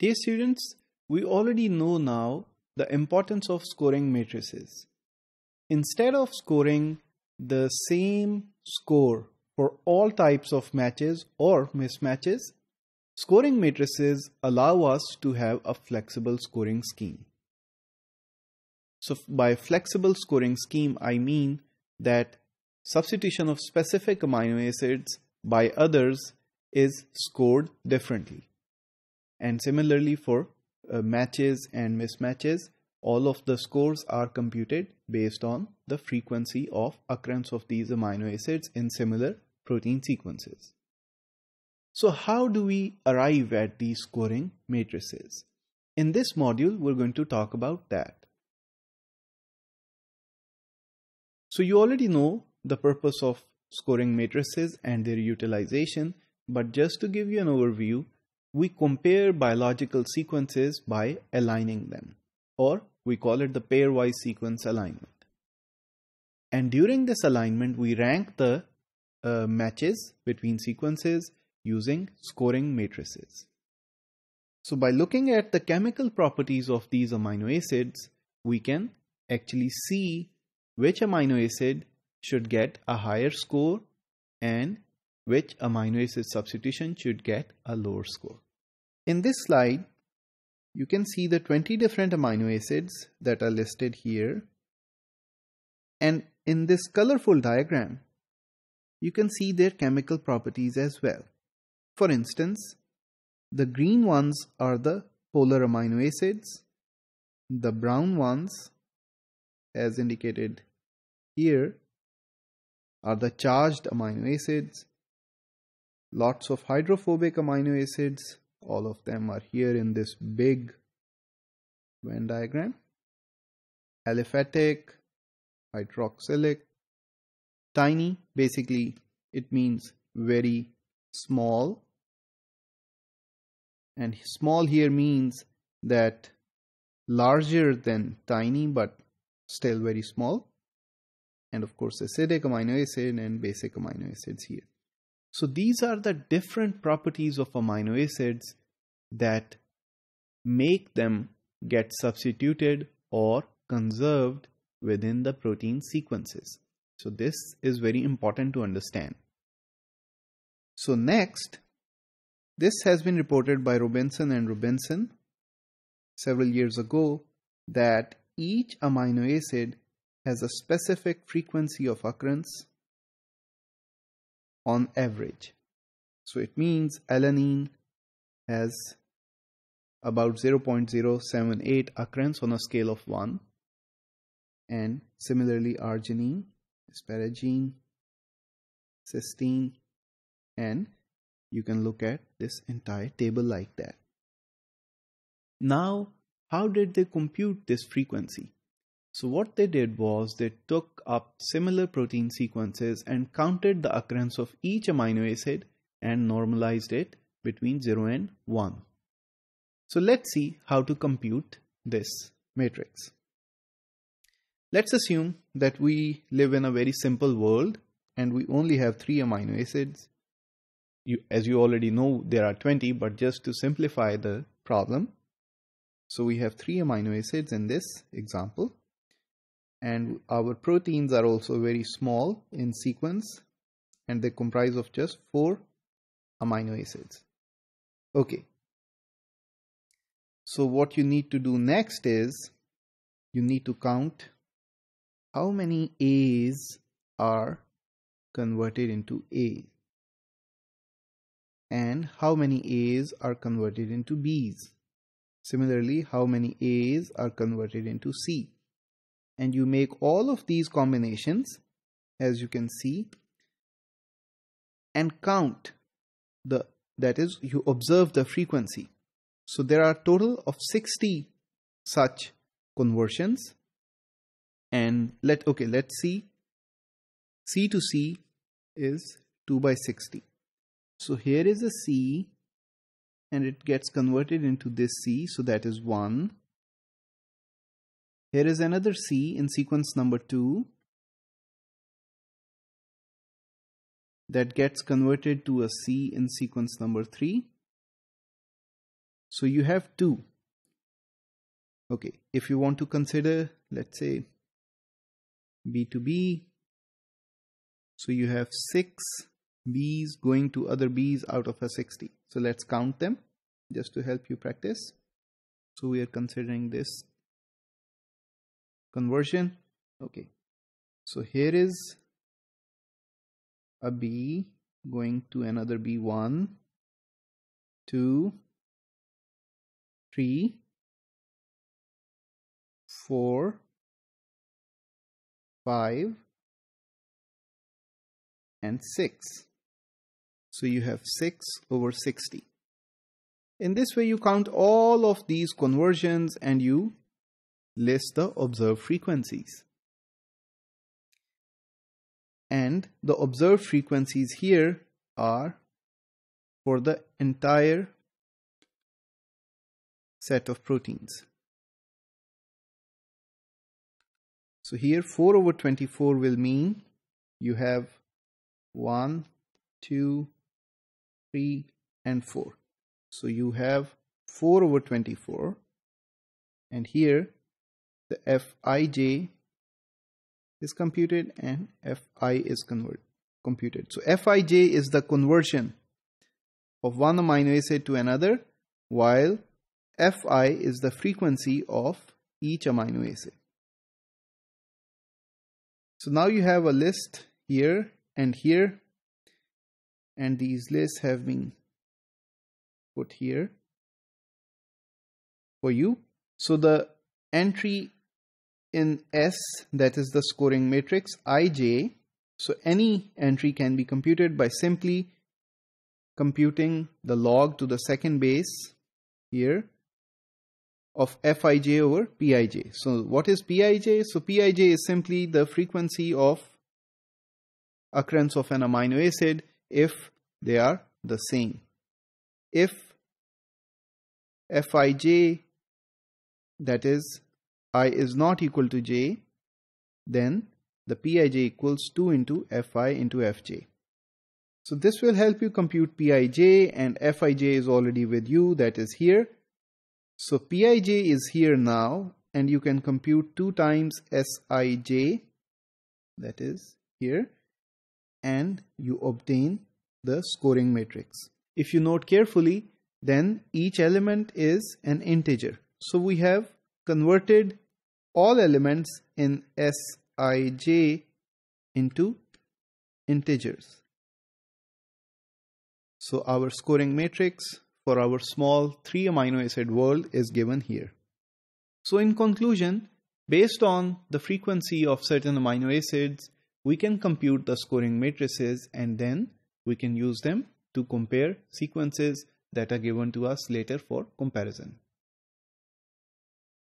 Dear students, we already know now the importance of scoring matrices. Instead of scoring the same score for all types of matches or mismatches, scoring matrices allow us to have a flexible scoring scheme. So by flexible scoring scheme, I mean that substitution of specific amino acids by others is scored differently. And similarly for uh, matches and mismatches, all of the scores are computed based on the frequency of occurrence of these amino acids in similar protein sequences. So how do we arrive at these scoring matrices? In this module, we're going to talk about that. So you already know the purpose of scoring matrices and their utilization, but just to give you an overview, we compare biological sequences by aligning them, or we call it the pairwise sequence alignment. And during this alignment, we rank the uh, matches between sequences using scoring matrices. So by looking at the chemical properties of these amino acids, we can actually see which amino acid should get a higher score and which amino acid substitution should get a lower score. In this slide, you can see the 20 different amino acids that are listed here. And in this colorful diagram, you can see their chemical properties as well. For instance, the green ones are the polar amino acids, the brown ones, as indicated here, are the charged amino acids, lots of hydrophobic amino acids, all of them are here in this big Venn diagram. Aliphatic, hydroxylic, tiny, basically it means very small. And small here means that larger than tiny but still very small and of course acidic amino acid and basic amino acids here. So these are the different properties of amino acids that make them get substituted or conserved within the protein sequences. So this is very important to understand. So next, this has been reported by Robinson and Robinson several years ago that each amino acid has a specific frequency of occurrence on average. So it means alanine has about 0.078 occurrence on a scale of 1 and similarly arginine, asparagine, cysteine and you can look at this entire table like that. Now how did they compute this frequency? So what they did was they took up similar protein sequences and counted the occurrence of each amino acid and normalized it between 0 and 1. So let's see how to compute this matrix. Let's assume that we live in a very simple world and we only have three amino acids. You, as you already know, there are 20, but just to simplify the problem. So we have three amino acids in this example and our proteins are also very small in sequence and they comprise of just four amino acids. Okay. So what you need to do next is you need to count how many a's are converted into a and how many a's are converted into b's. Similarly how many a's are converted into c and you make all of these combinations as you can see and count the that is you observe the frequency. So there are total of 60 such conversions. And let okay let's see. C to c is 2 by 60 so here is a c and it gets converted into this c so that is 1 here is another C in sequence number 2 that gets converted to a C in sequence number 3 So you have two. Okay, if you want to consider, let's say, B to B, so you have six B's going to other B's out of a 60. So let's count them just to help you practice. So we are considering this conversion. Okay, so here is a B going to another B1, 2, 3, 4, 5, and 6. So you have 6 over 60. In this way you count all of these conversions and you list the observed frequencies. And the observed frequencies here are for the entire set of proteins. So here 4 over 24 will mean you have 1, 2, 3 and 4. So you have 4 over 24 and here the Fij is computed and Fi is computed. So Fij is the conversion of one amino acid to another while Fi is the frequency of each amino acid. So now you have a list here and here and these lists have been put here for you. So the entry in S that is the scoring matrix ij so any entry can be computed by simply computing the log to the second base here of Fij over Pij. So what is Pij? So Pij is simply the frequency of occurrence of an amino acid if they are the same. If Fij that is i is not equal to j then the Pij equals 2 into Fi into Fj. So this will help you compute Pij and Fij is already with you that is here so Pij is here now and you can compute 2 times Sij that is here and you obtain the scoring matrix. If you note carefully then each element is an integer. So we have converted all elements in Sij into integers. So our scoring matrix for our small 3 amino acid world is given here. So in conclusion, based on the frequency of certain amino acids, we can compute the scoring matrices and then we can use them to compare sequences that are given to us later for comparison.